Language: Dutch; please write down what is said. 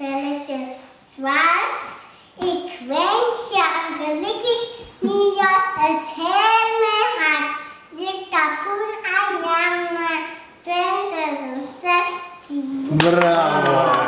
stelletje zwart. Ik wens je een gelukkig nieuwjaar. Het hele hart. Je kapoen Ayama 2016. Bravo!